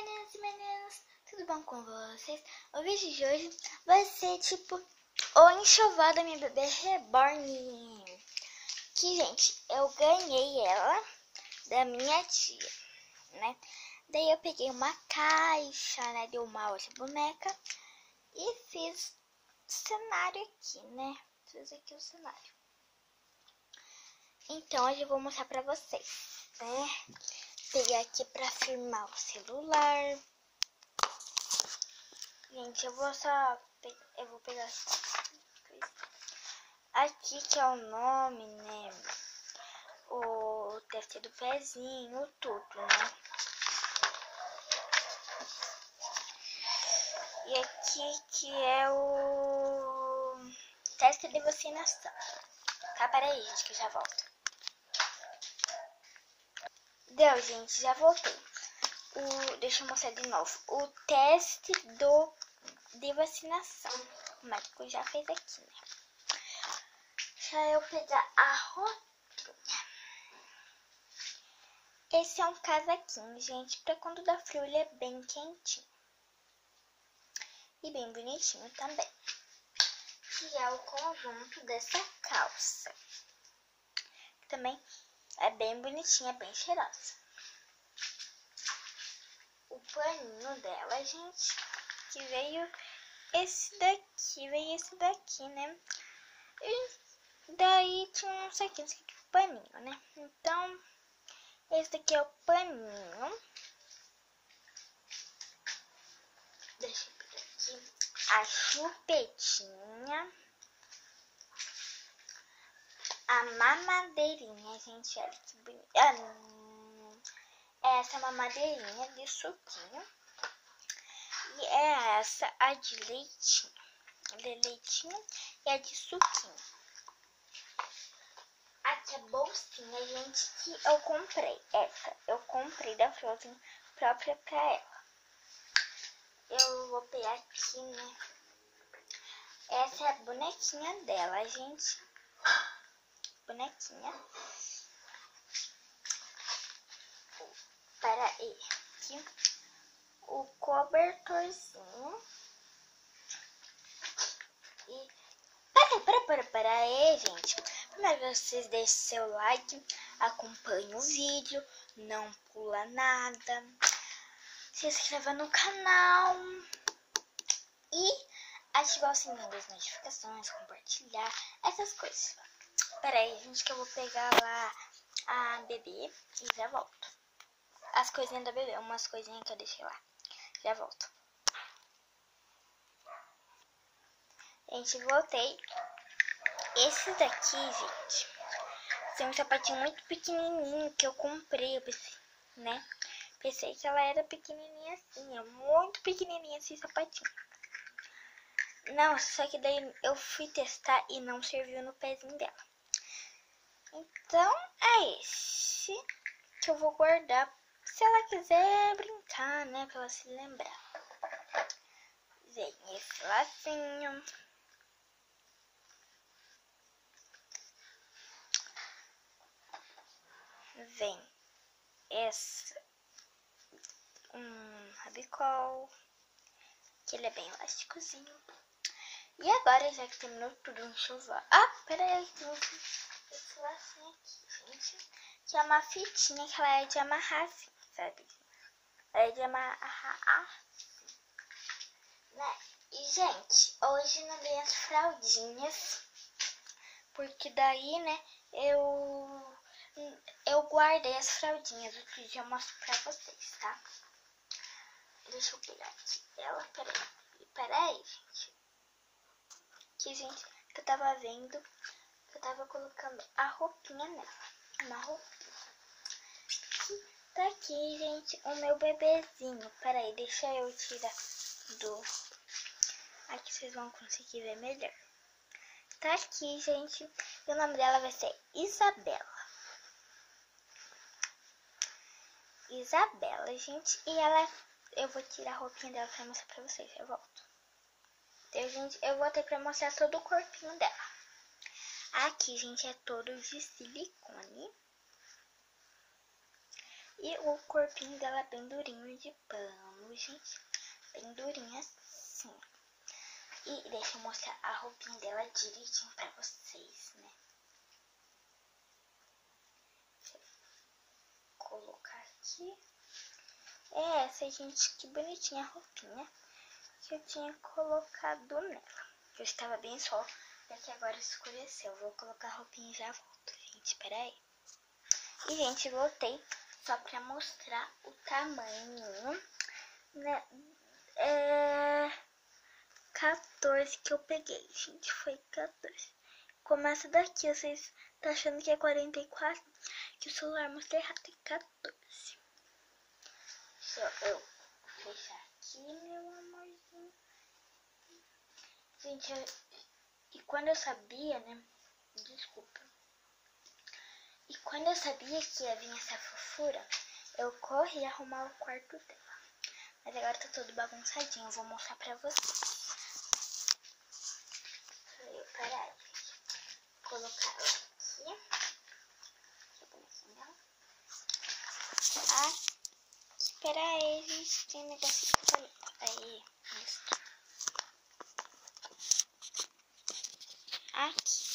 meninas e meninos, tudo bom com vocês? O vídeo de hoje vai ser tipo o enxoval da minha bebê reborn. Que, gente, eu ganhei ela da minha tia, né? Daí eu peguei uma caixa, né? Deu uma outra boneca e fiz cenário aqui, né? Fiz aqui o cenário. Então, hoje eu vou mostrar pra vocês, né? Pegar aqui pra firmar o celular. Gente, eu vou só... Eu vou pegar... Aqui que é o nome, né? O teste do pezinho, tudo, né? E aqui que é o teste de vacinação. Tá, peraí, gente, que eu já volto. Deu, gente, já voltei. O, deixa eu mostrar de novo. O teste do, de vacinação. O médico já fez aqui, né? Deixa eu pegar a roupinha. Esse é um casaquinho, gente, pra quando dá frio ele é bem quentinho. E bem bonitinho também. Que é o conjunto dessa calça. Também é bem bonitinha, bem cheirosa. O paninho dela, gente, que veio esse daqui, veio esse daqui, né? E daí tinha um saquinho aqui de paninho, né? Então, esse daqui é o paninho. Deixa eu pegar aqui. A chupetinha a mamadeirinha, gente. Olha que bonita. Ah, essa mamadeirinha de suquinho. E é essa a de leitinho. De leitinho e a de suquinho. Aqui a bolsinha, gente, que eu comprei. Essa eu comprei da Frozen própria pra ela. Eu vou pegar aqui, né? Essa é a bonequinha dela, gente bonequinha. Para aqui, o cobertorzinho. E para, para, para, para aí, gente. Primeiro vocês deixem seu like, acompanhe o vídeo, não pula nada. Se inscreva no canal e ativar o sininho das notificações, compartilhar, essas coisas. Pera aí, gente, que eu vou pegar lá a bebê e já volto. As coisinhas da bebê, umas coisinhas que eu deixei lá. Já volto. Gente, voltei. Esse daqui, gente, tem um sapatinho muito pequenininho que eu comprei, eu pensei, né? Pensei que ela era pequenininha assim, é muito pequenininha esse sapatinho. Não, só que daí eu fui testar e não serviu no pezinho dela. Então é esse que eu vou guardar se ela quiser brincar, né? Pra ela se lembrar. Vem esse lacinho. Vem esse um rabicol, que ele é bem elásticozinho. E agora, já que terminou tudo um chuva. Ah, pera aí, esse lacinho aqui, gente. Que é uma fitinha que ela é de amarrar assim, sabe? Ela é de amarrar assim. Né? E, gente, hoje não dei as fraldinhas. Porque daí, né, eu... Eu guardei as fraldinhas. Outro dia eu mostro pra vocês, tá? Deixa eu pegar aqui ela. Peraí. Peraí, gente. Que, gente, que eu tava vendo eu tava colocando a roupinha nela. Uma roupinha. Tá aqui, gente, o meu bebezinho. Peraí, deixa eu tirar do... Aqui vocês vão conseguir ver melhor. Tá aqui, gente. E o nome dela vai ser Isabela. Isabela, gente. E ela... Eu vou tirar a roupinha dela pra mostrar pra vocês. Eu volto. Então, gente, eu vou ter pra mostrar todo o corpinho dela. Aqui, gente, é todo de silicone. E o corpinho dela bem durinho de pano, gente. Bem durinho assim. E deixa eu mostrar a roupinha dela direitinho pra vocês, né? colocar aqui. É essa, gente, que bonitinha a roupinha que eu tinha colocado nela. Eu estava bem sol, daqui agora escureceu. Vou colocar a roupinha e já volto, gente. Pera aí. E, gente, voltei só pra mostrar o tamanho, né? É... 14 que eu peguei, gente. Foi 14. Começa daqui, vocês tá achando que é 44? Que o celular mostra errado, é 14. Deixa eu fechar aqui, meu amorzinho. Gente, eu... e quando eu sabia, né? Desculpa. E quando eu sabia que ia vir essa fofura, eu corri arrumar o quarto dela. Mas agora tá todo bagunçadinho, eu vou mostrar pra vocês. Eu parar, colocar ela aqui. Aqui, pera aí, gente, tem um negócio de Aí, isso. Aqui,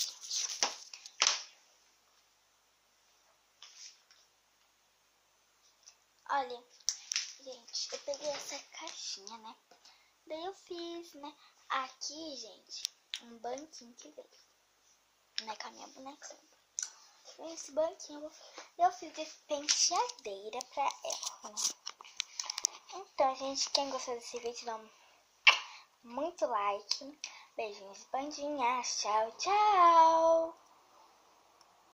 Olha, gente, eu peguei essa caixinha, né? Daí eu fiz, né? Aqui, gente, um banquinho que veio. Né, com a minha bonequinha. Esse banquinho, eu fiz de penteadeira pra ela, né? Então, gente, quem gostou desse vídeo, dá muito like. Beijinhos, bandinhas. Tchau, tchau.